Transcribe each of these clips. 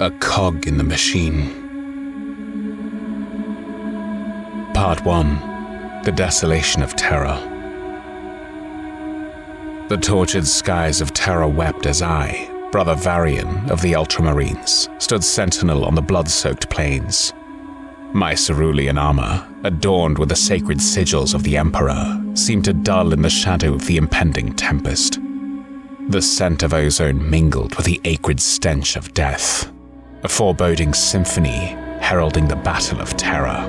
a cog in the machine. Part 1 The Desolation of Terra. The tortured skies of Terra wept as I, Brother Varian of the Ultramarines, stood sentinel on the blood soaked plains. My cerulean armor, adorned with the sacred sigils of the Emperor, seemed to dull in the shadow of the impending tempest. The scent of ozone mingled with the acrid stench of death, a foreboding symphony heralding the Battle of Terra.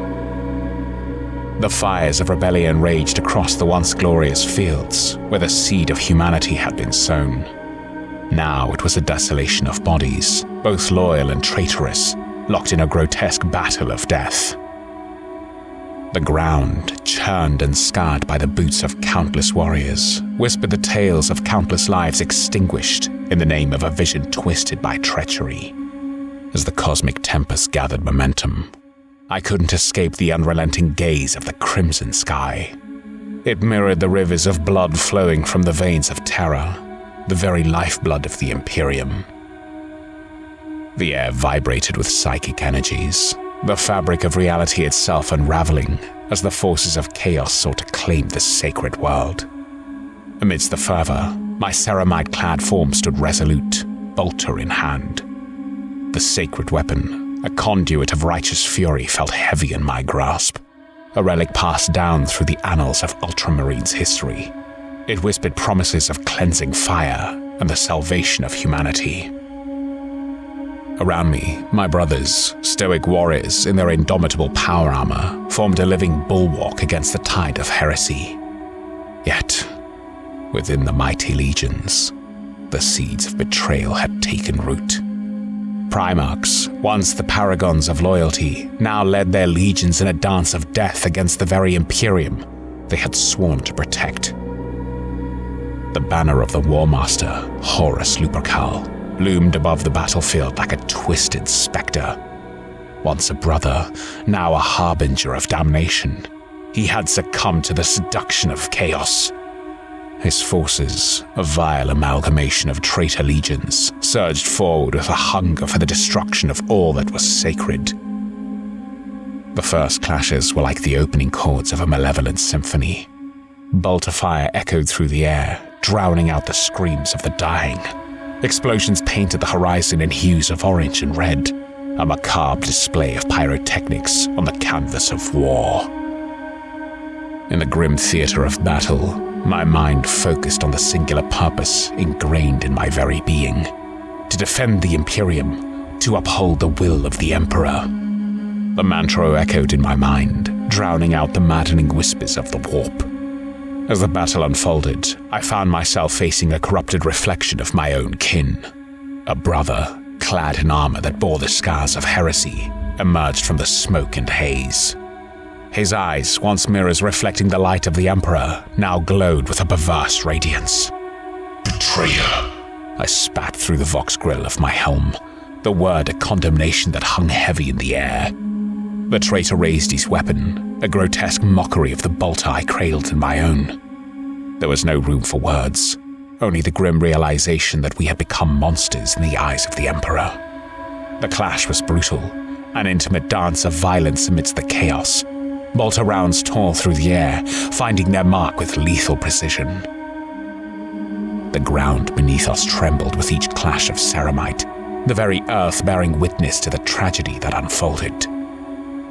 The fires of rebellion raged across the once glorious fields where the seed of humanity had been sown. Now it was a desolation of bodies, both loyal and traitorous, locked in a grotesque battle of death. The ground, churned and scarred by the boots of countless warriors, whispered the tales of countless lives extinguished in the name of a vision twisted by treachery. As the cosmic tempest gathered momentum, I couldn't escape the unrelenting gaze of the crimson sky. It mirrored the rivers of blood flowing from the veins of Terra, the very lifeblood of the Imperium. The air vibrated with psychic energies, the fabric of reality itself unraveling as the forces of chaos sought to claim the sacred world. Amidst the fervor, my ceramite clad form stood resolute, bolter in hand. The sacred weapon, a conduit of righteous fury, felt heavy in my grasp, a relic passed down through the annals of Ultramarines history. It whispered promises of cleansing fire and the salvation of humanity. Around me, my brothers, stoic warriors in their indomitable power armor, formed a living bulwark against the tide of heresy. Yet, within the mighty legions, the seeds of betrayal had taken root. Primarchs, once the paragons of loyalty, now led their legions in a dance of death against the very Imperium they had sworn to protect. The banner of the War Master, Horus Lupercal, loomed above the battlefield like a twisted specter. Once a brother, now a harbinger of damnation, he had succumbed to the seduction of chaos. His forces, a vile amalgamation of traitor legions, surged forward with a hunger for the destruction of all that was sacred. The first clashes were like the opening chords of a malevolent symphony. Bolt of fire echoed through the air, drowning out the screams of the dying. Explosions painted the horizon in hues of orange and red, a macabre display of pyrotechnics on the canvas of war. In the grim theater of battle, my mind focused on the singular purpose ingrained in my very being to defend the Imperium, to uphold the will of the Emperor. The mantra echoed in my mind, drowning out the maddening whispers of the warp. As the battle unfolded, I found myself facing a corrupted reflection of my own kin. A brother, clad in armor that bore the scars of heresy, emerged from the smoke and haze. His eyes, once mirrors reflecting the light of the Emperor, now glowed with a perverse radiance. Betrayer! I spat through the vox grill of my helm, the word a condemnation that hung heavy in the air. The traitor raised his weapon, a grotesque mockery of the bolter I cradled in my own. There was no room for words, only the grim realization that we had become monsters in the eyes of the Emperor. The clash was brutal, an intimate dance of violence amidst the chaos. Bolter rounds tore through the air, finding their mark with lethal precision. The ground beneath us trembled with each clash of ceramite, the very earth bearing witness to the tragedy that unfolded.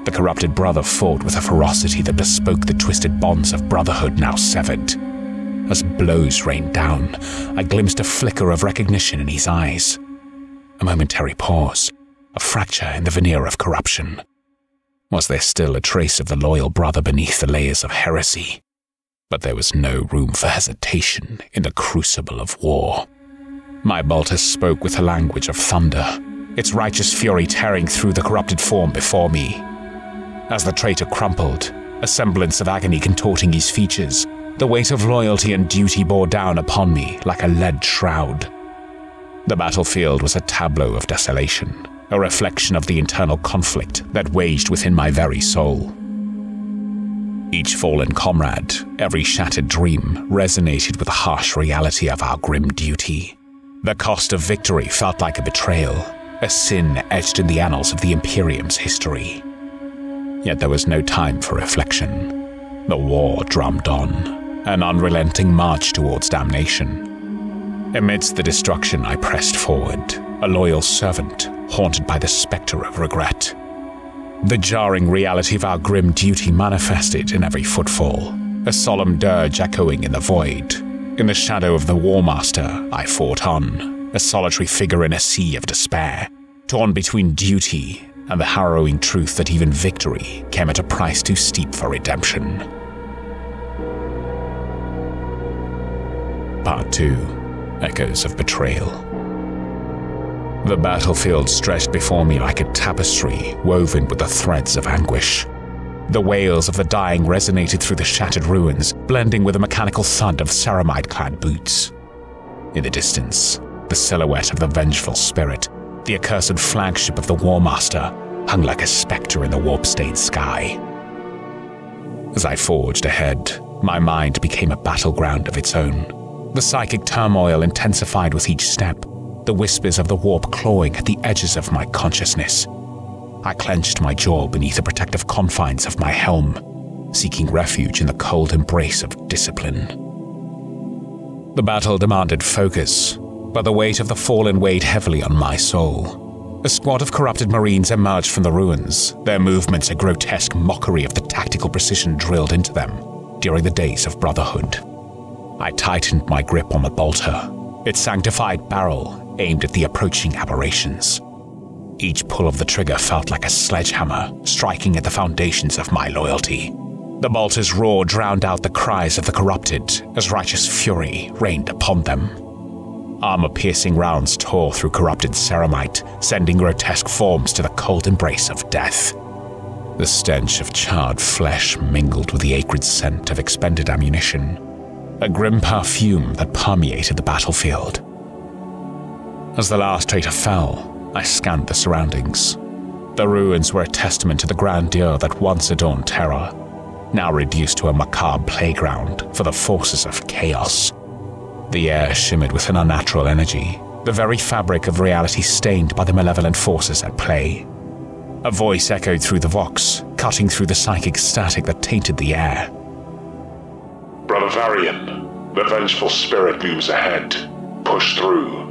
The corrupted brother fought with a ferocity that bespoke the twisted bonds of brotherhood now severed. As blows rained down, I glimpsed a flicker of recognition in his eyes. A momentary pause, a fracture in the veneer of corruption. Was there still a trace of the loyal brother beneath the layers of heresy? But there was no room for hesitation in the crucible of war. My bolter spoke with the language of thunder, its righteous fury tearing through the corrupted form before me. As the traitor crumpled, a semblance of agony contorting his features, the weight of loyalty and duty bore down upon me like a lead shroud. The battlefield was a tableau of desolation, a reflection of the internal conflict that waged within my very soul. Each fallen comrade, every shattered dream, resonated with the harsh reality of our grim duty. The cost of victory felt like a betrayal, a sin etched in the annals of the Imperium's history. Yet there was no time for reflection. The war drummed on, an unrelenting march towards damnation. Amidst the destruction, I pressed forward, a loyal servant, haunted by the spectre of regret. The jarring reality of our grim duty manifested in every footfall, a solemn dirge echoing in the void. In the shadow of the War Master, I fought on, a solitary figure in a sea of despair, torn between duty and the harrowing truth that even victory came at a price too steep for redemption. Part 2 Echoes of Betrayal. The battlefield stretched before me like a tapestry woven with the threads of anguish. The wails of the dying resonated through the shattered ruins, blending with the mechanical thud of ceramite clad boots. In the distance, the silhouette of the vengeful spirit the accursed flagship of the War Master, hung like a spectre in the warp stained sky. As I forged ahead, my mind became a battleground of its own. The psychic turmoil intensified with each step, the whispers of the warp clawing at the edges of my consciousness. I clenched my jaw beneath the protective confines of my helm, seeking refuge in the cold embrace of discipline. The battle demanded focus, but the weight of the fallen weighed heavily on my soul. A squad of corrupted Marines emerged from the ruins, their movements a grotesque mockery of the tactical precision drilled into them during the days of Brotherhood. I tightened my grip on the bolter, its sanctified barrel aimed at the approaching aberrations. Each pull of the trigger felt like a sledgehammer striking at the foundations of my loyalty. The bolter's roar drowned out the cries of the corrupted as righteous fury rained upon them. Armor piercing rounds tore through corrupted ceramite, sending grotesque forms to the cold embrace of death. The stench of charred flesh mingled with the acrid scent of expended ammunition, a grim perfume that permeated the battlefield. As the last traitor fell, I scanned the surroundings. The ruins were a testament to the grandeur that once adorned Terra, now reduced to a macabre playground for the forces of chaos. The air shimmered with an unnatural energy, the very fabric of reality stained by the malevolent forces at play. A voice echoed through the vox, cutting through the psychic static that tainted the air. Brother Varian, the vengeful spirit looms ahead. Push through.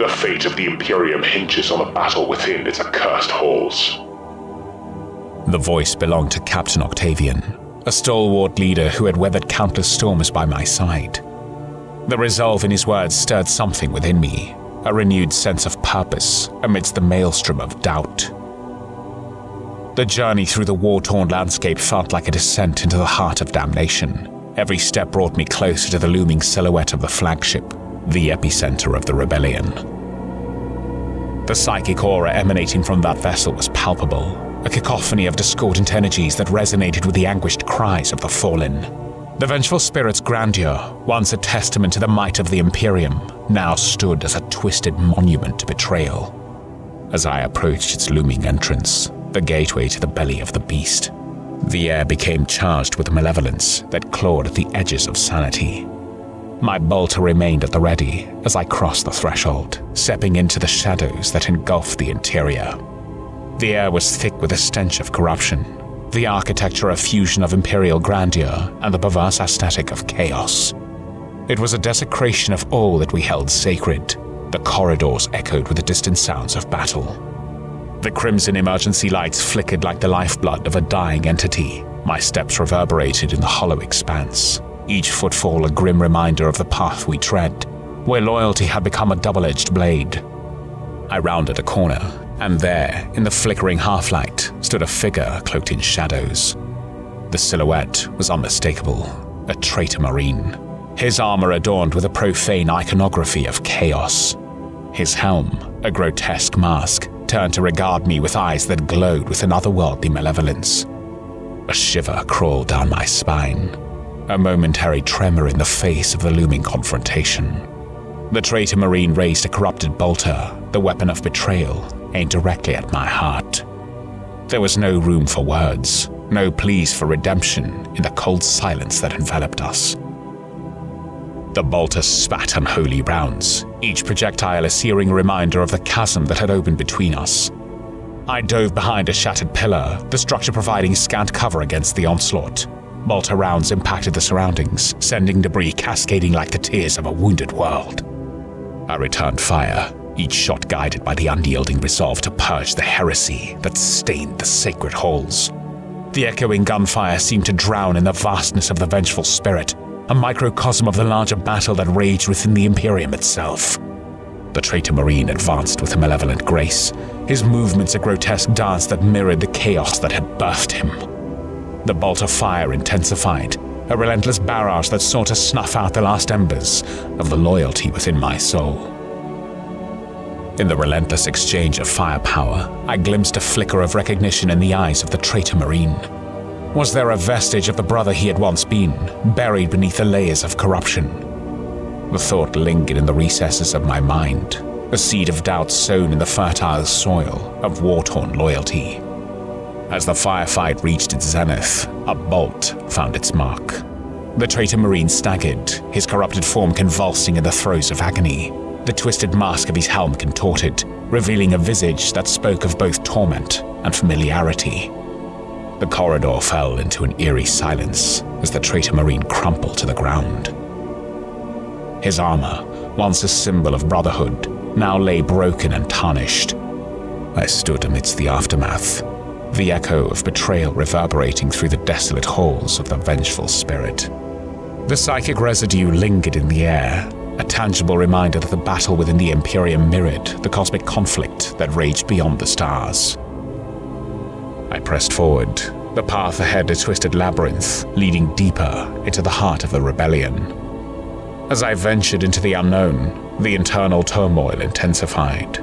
The fate of the Imperium hinges on the battle within its accursed halls. The voice belonged to Captain Octavian, a stalwart leader who had weathered countless storms by my side. The resolve in his words stirred something within me, a renewed sense of purpose amidst the maelstrom of doubt. The journey through the war torn landscape felt like a descent into the heart of damnation. Every step brought me closer to the looming silhouette of the flagship, the epicenter of the rebellion. The psychic aura emanating from that vessel was palpable, a cacophony of discordant energies that resonated with the anguished cries of the fallen. The vengeful spirit's grandeur, once a testament to the might of the Imperium, now stood as a twisted monument to betrayal. As I approached its looming entrance, the gateway to the belly of the beast, the air became charged with malevolence that clawed at the edges of sanity. My bolter remained at the ready as I crossed the threshold, stepping into the shadows that engulfed the interior. The air was thick with a stench of corruption, the architecture a fusion of imperial grandeur and the perverse aesthetic of chaos. It was a desecration of all that we held sacred. The corridors echoed with the distant sounds of battle. The crimson emergency lights flickered like the lifeblood of a dying entity. My steps reverberated in the hollow expanse, each footfall a grim reminder of the path we tread, where loyalty had become a double edged blade. I rounded a corner and there, in the flickering half light, stood a figure cloaked in shadows. The silhouette was unmistakable a traitor marine, his armor adorned with a profane iconography of chaos. His helm, a grotesque mask, turned to regard me with eyes that glowed with an otherworldly malevolence. A shiver crawled down my spine, a momentary tremor in the face of the looming confrontation. The traitor marine raised a corrupted bolter, the weapon of betrayal, aimed directly at my heart. There was no room for words, no pleas for redemption in the cold silence that enveloped us. The bolter spat unholy rounds, each projectile a searing reminder of the chasm that had opened between us. I dove behind a shattered pillar, the structure providing scant cover against the onslaught. Bolter rounds impacted the surroundings, sending debris cascading like the tears of a wounded world. I returned fire, each shot guided by the unyielding resolve to purge the heresy that stained the sacred halls. The echoing gunfire seemed to drown in the vastness of the vengeful spirit, a microcosm of the larger battle that raged within the Imperium itself. The traitor Marine advanced with a malevolent grace, his movements a grotesque dance that mirrored the chaos that had birthed him. The bolt of fire intensified, a relentless barrage that sought to snuff out the last embers of the loyalty within my soul. In the relentless exchange of firepower, I glimpsed a flicker of recognition in the eyes of the traitor Marine. Was there a vestige of the brother he had once been, buried beneath the layers of corruption? The thought lingered in the recesses of my mind, a seed of doubt sown in the fertile soil of war-torn loyalty. As the firefight reached its zenith, a bolt found its mark. The traitor Marine staggered, his corrupted form convulsing in the throes of agony, the twisted mask of his helm contorted, revealing a visage that spoke of both torment and familiarity. The corridor fell into an eerie silence as the traitor Marine crumpled to the ground. His armor, once a symbol of brotherhood, now lay broken and tarnished. I stood amidst the aftermath, the echo of betrayal reverberating through the desolate halls of the vengeful spirit. The psychic residue lingered in the air, a tangible reminder that the battle within the Imperium mirrored the cosmic conflict that raged beyond the stars. I pressed forward, the path ahead a twisted labyrinth, leading deeper into the heart of the rebellion. As I ventured into the unknown, the internal turmoil intensified.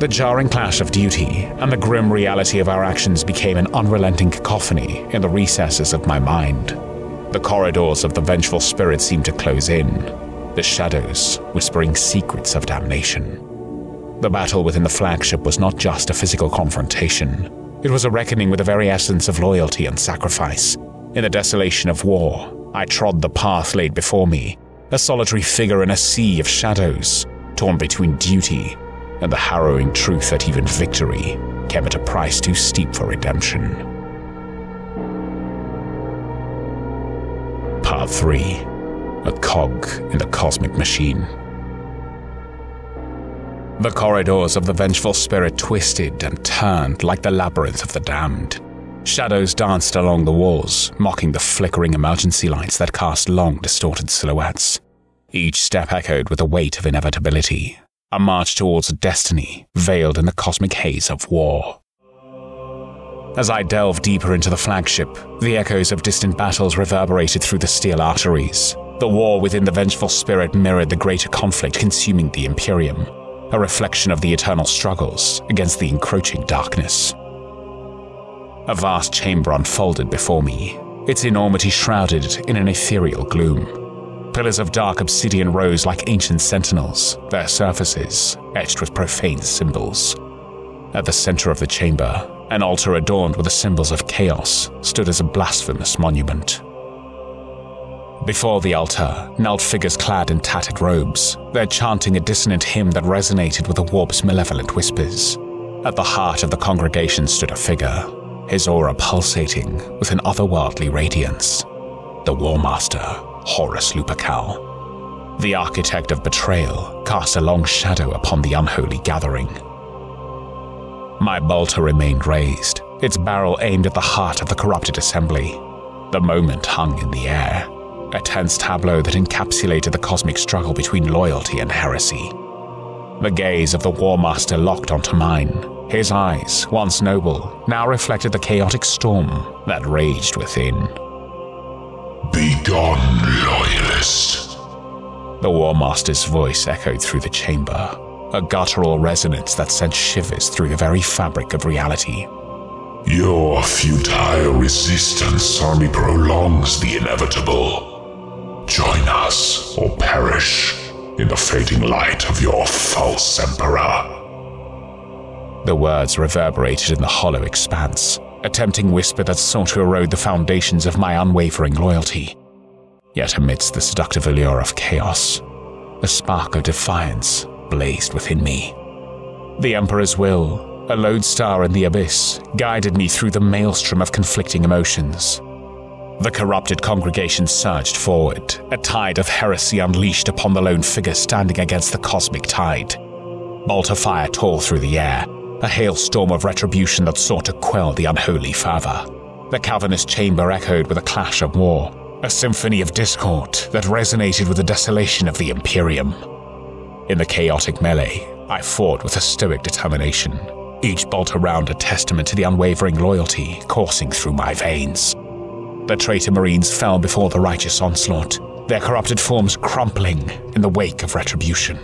The jarring clash of duty and the grim reality of our actions became an unrelenting cacophony in the recesses of my mind. The corridors of the vengeful spirit seemed to close in, the shadows whispering secrets of damnation. The battle within the flagship was not just a physical confrontation, it was a reckoning with the very essence of loyalty and sacrifice. In the desolation of war, I trod the path laid before me, a solitary figure in a sea of shadows, torn between duty and the harrowing truth that even victory came at a price too steep for redemption. Part 3 A cog in the cosmic machine. The corridors of the vengeful spirit twisted and turned like the labyrinth of the damned. Shadows danced along the walls, mocking the flickering emergency lights that cast long, distorted silhouettes. Each step echoed with the weight of inevitability, a march towards destiny veiled in the cosmic haze of war. As I delved deeper into the flagship, the echoes of distant battles reverberated through the steel arteries. The war within the vengeful spirit mirrored the greater conflict consuming the Imperium, a reflection of the eternal struggles against the encroaching darkness. A vast chamber unfolded before me, its enormity shrouded in an ethereal gloom. Pillars of dark obsidian rose like ancient sentinels, their surfaces etched with profane symbols. At the center of the chamber, an altar adorned with the symbols of chaos stood as a blasphemous monument. Before the altar knelt figures clad in tattered robes, their chanting a dissonant hymn that resonated with the warp's malevolent whispers. At the heart of the congregation stood a figure, his aura pulsating with an otherworldly radiance. The War Master, Horus Lupercal. The architect of betrayal cast a long shadow upon the unholy gathering. My bolter remained raised, its barrel aimed at the heart of the corrupted assembly. The moment hung in the air, a tense tableau that encapsulated the cosmic struggle between loyalty and heresy. The gaze of the War Master locked onto mine. His eyes, once noble, now reflected the chaotic storm that raged within. Begone, loyalist. The War Master's voice echoed through the chamber, a guttural resonance that sent shivers through the very fabric of reality. Your futile resistance only prolongs the inevitable. Join us or perish in the fading light of your false emperor. The words reverberated in the hollow expanse, a tempting whisper that sought to erode the foundations of my unwavering loyalty. Yet amidst the seductive allure of chaos, a spark of defiance blazed within me. The Emperor's will, a lodestar in the abyss, guided me through the maelstrom of conflicting emotions. The corrupted congregation surged forward, a tide of heresy unleashed upon the lone figure standing against the cosmic tide. Bolt of fire tore through the air, a hailstorm of retribution that sought to quell the unholy fervor. The cavernous chamber echoed with a clash of war, a symphony of discord that resonated with the desolation of the Imperium. In the chaotic melee, I fought with a stoic determination, each bolt around a testament to the unwavering loyalty coursing through my veins. The traitor Marines fell before the righteous onslaught, their corrupted forms crumpling in the wake of retribution.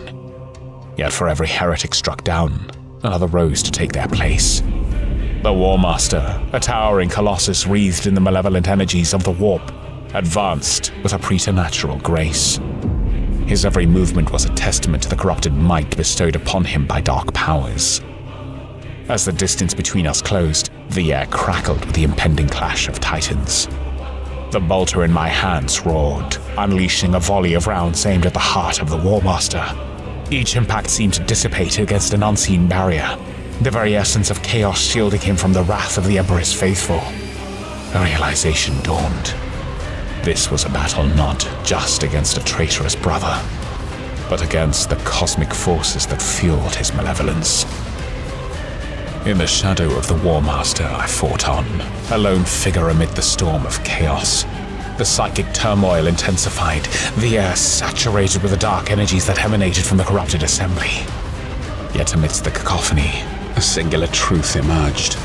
Yet for every heretic struck down, another rose to take their place. The War Master, a towering colossus wreathed in the malevolent energies of the warp, advanced with a preternatural grace. His every movement was a testament to the corrupted might bestowed upon him by dark powers. As the distance between us closed, the air crackled with the impending clash of titans. The bolter in my hands roared, unleashing a volley of rounds aimed at the heart of the War Master. Each impact seemed to dissipate against an unseen barrier, the very essence of chaos shielding him from the wrath of the Emperor's faithful. A realization dawned. This was a battle not just against a traitorous brother, but against the cosmic forces that fueled his malevolence. In the shadow of the War Master, I fought on, a lone figure amid the storm of chaos. The psychic turmoil intensified, the air saturated with the dark energies that emanated from the corrupted assembly. Yet amidst the cacophony, a singular truth emerged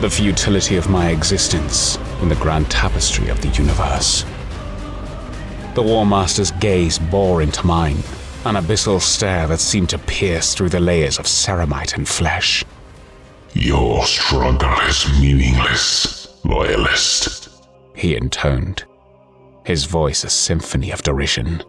the futility of my existence in the grand tapestry of the universe. The War Master's gaze bore into mine, an abyssal stare that seemed to pierce through the layers of ceramite and flesh. Your struggle is meaningless, loyalist, he intoned his voice a symphony of derision.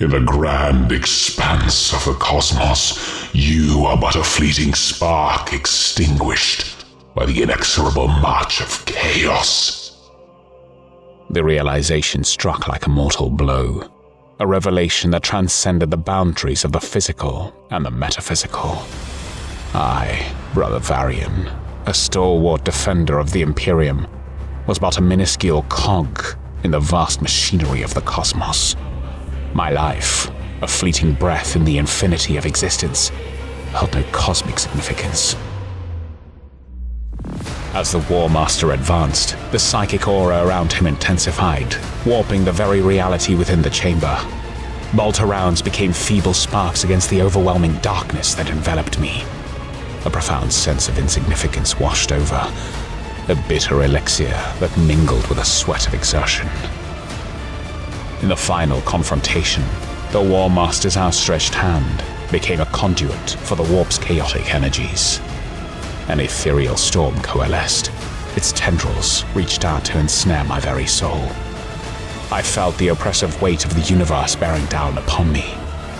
In the grand expanse of the cosmos, you are but a fleeting spark extinguished by the inexorable march of chaos. The realization struck like a mortal blow, a revelation that transcended the boundaries of the physical and the metaphysical. I, Brother Varian, a stalwart defender of the Imperium, was but a minuscule cog in the vast machinery of the cosmos. My life, a fleeting breath in the infinity of existence, held no cosmic significance. As the War Master advanced, the psychic aura around him intensified, warping the very reality within the chamber. Bolter rounds became feeble sparks against the overwhelming darkness that enveloped me. A profound sense of insignificance washed over, a bitter elixir that mingled with a sweat of exertion. In the final confrontation, the War Master's outstretched hand became a conduit for the warp's chaotic energies. An ethereal storm coalesced. Its tendrils reached out to ensnare my very soul. I felt the oppressive weight of the universe bearing down upon me,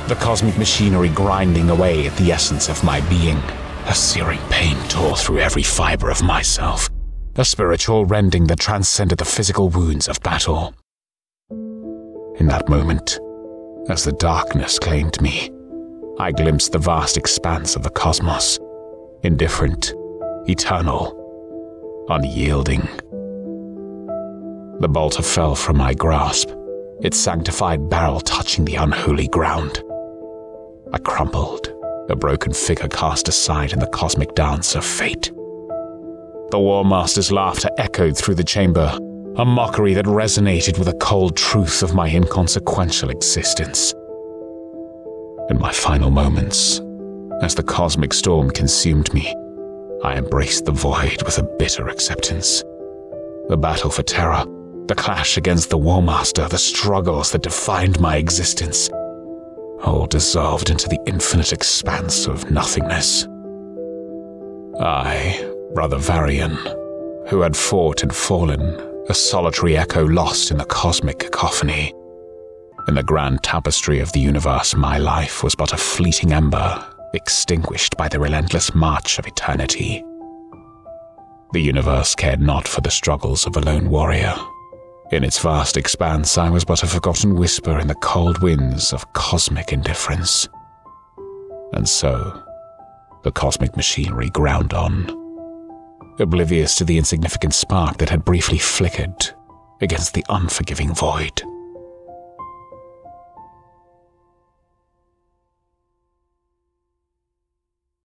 the cosmic machinery grinding away at the essence of my being. A searing pain tore through every fiber of myself, a spiritual rending that transcended the physical wounds of battle. In that moment, as the darkness claimed me, I glimpsed the vast expanse of the cosmos, indifferent, eternal, unyielding. The bolter fell from my grasp, its sanctified barrel touching the unholy ground. I crumpled, a broken figure cast aside in the cosmic dance of fate. The War Master's laughter echoed through the chamber, a mockery that resonated with the cold truth of my inconsequential existence. In my final moments, as the cosmic storm consumed me, I embraced the void with a bitter acceptance. The battle for Terra, the clash against the War Master, the struggles that defined my existence, all dissolved into the infinite expanse of nothingness. I Brother Varian, who had fought and fallen, a solitary echo lost in the cosmic cacophony. In the grand tapestry of the universe, my life was but a fleeting ember, extinguished by the relentless march of eternity. The universe cared not for the struggles of a lone warrior. In its vast expanse, I was but a forgotten whisper in the cold winds of cosmic indifference. And so, the cosmic machinery ground on, oblivious to the insignificant spark that had briefly flickered against the unforgiving void.